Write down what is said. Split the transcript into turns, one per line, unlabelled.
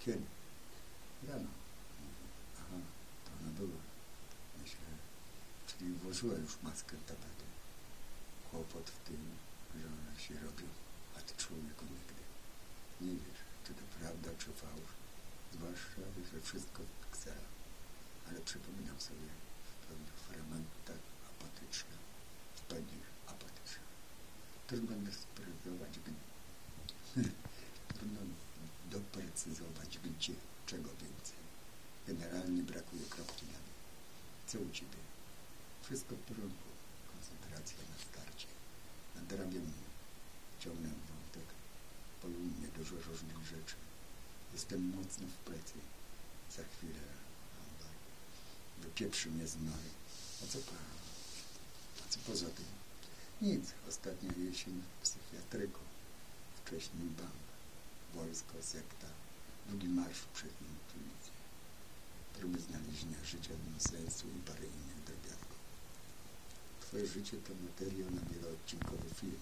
Kiedy? Rano. Aha, to ona była. Myślę, czyli włożyła już maskę tapetu. Kłopot w tym, że ona się robi, a ty człowieku nigdy. Nie wiesz, czy to prawda, czy fałsz. Zwłaszcza, że wszystko ksera. Ale przypominam sobie w pewnych fragmentach apatyczne, w pewnych apatyczne. Trudno sprecyzować, gdzie. Trudno doprecyzować, gdzie, czego więcej. Generalnie brakuje kropki na nie. Co u Ciebie? Wszystko w porządku. Koncentracja na starcie. Nadrabiam, ciągnę wątek. Mnie dużo różnych rzeczy. Jestem mocno w plecy. Za chwilę wypieprzy mnie z nory. A co, pa- a co poza tym? Nic. Ostatnia jesień w psychiatryku. Wcześniej bank. Wojsko, sekta. Długi marsz przed intuicją. Próby znalezienia życia w sensu i parę innych drobiazgów. Twoje życie to materiał na wieloodcinkowy film.